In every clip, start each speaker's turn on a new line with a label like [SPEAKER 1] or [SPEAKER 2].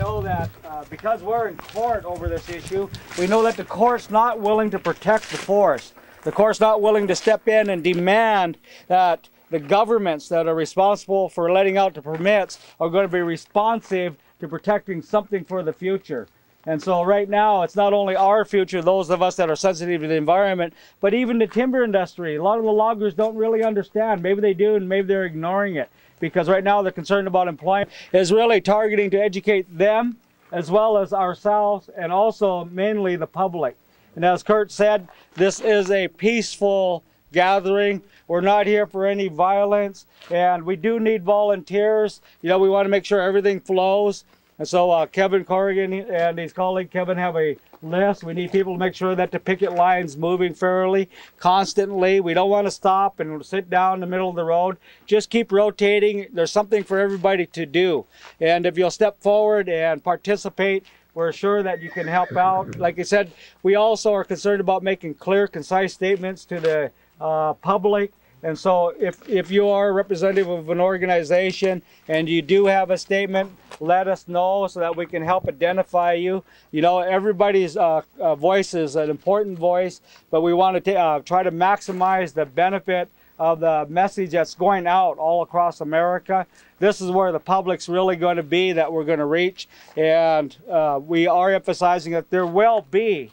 [SPEAKER 1] know that uh, because we're in court over this issue, we know that the court's not willing to protect the forest. The court's not willing to step in and demand that the governments that are responsible for letting out the permits are going to be responsive to protecting something for the future. And so right now, it's not only our future, those of us that are sensitive to the environment, but even the timber industry. A lot of the loggers don't really understand. Maybe they do, and maybe they're ignoring it because right now they're concerned about employment. Is really targeting to educate them as well as ourselves and also mainly the public. And as Kurt said, this is a peaceful gathering. We're not here for any violence, and we do need volunteers. You know, we want to make sure everything flows. And so uh, Kevin Corrigan and his colleague Kevin have a list. We need people to make sure that the picket line's moving fairly, constantly. We don't want to stop and sit down in the middle of the road. Just keep rotating. There's something for everybody to do. And if you'll step forward and participate, we're sure that you can help out. Like I said, we also are concerned about making clear, concise statements to the uh, public and so if, if you are a representative of an organization and you do have a statement, let us know so that we can help identify you. You know, everybody's uh, uh, voice is an important voice, but we want to uh, try to maximize the benefit of the message that's going out all across America. This is where the public's really going to be that we're going to reach. And uh, we are emphasizing that there will be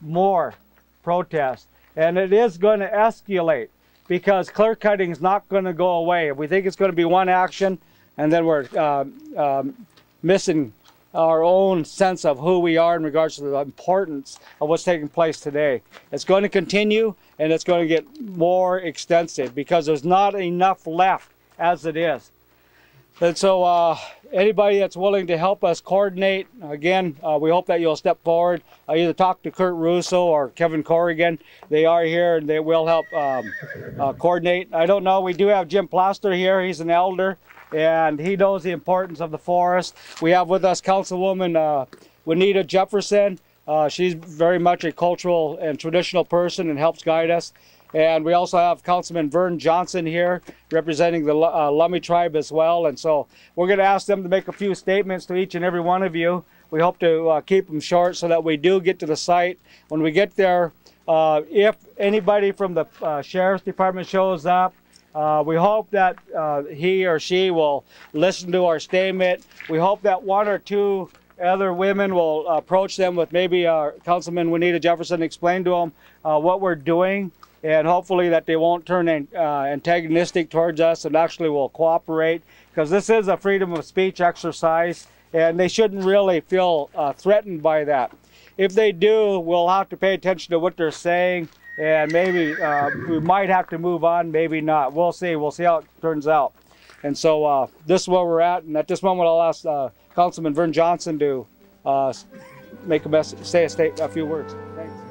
[SPEAKER 1] more protests and it is going to escalate because clear cutting is not going to go away. We think it's going to be one action, and then we're uh, um, missing our own sense of who we are in regards to the importance of what's taking place today. It's going to continue, and it's going to get more extensive because there's not enough left as it is. And so uh, anybody that's willing to help us coordinate, again, uh, we hope that you'll step forward. Uh, either talk to Kurt Russo or Kevin Corrigan. They are here and they will help um, uh, coordinate. I don't know, we do have Jim Plaster here. He's an elder and he knows the importance of the forest. We have with us Councilwoman uh, Juanita Jefferson. Uh, she's very much a cultural and traditional person and helps guide us. And we also have Councilman Vern Johnson here representing the uh, Lummi tribe as well. And so we're going to ask them to make a few statements to each and every one of you. We hope to uh, keep them short so that we do get to the site. When we get there, uh, if anybody from the uh, Sheriff's Department shows up, uh, we hope that uh, he or she will listen to our statement. We hope that one or two other women will approach them with maybe Councilman Juanita Jefferson, explain to them what we're doing and hopefully that they won't turn uh, antagonistic towards us and actually will cooperate because this is a freedom of speech exercise and they shouldn't really feel uh, threatened by that. If they do, we'll have to pay attention to what they're saying and maybe uh, we might have to move on, maybe not. We'll see. We'll see how it turns out. And so uh, this is where we're at. And at this moment, I'll ask uh, Councilman Vern Johnson to uh, make a message, say a, state, a few words. Thanks.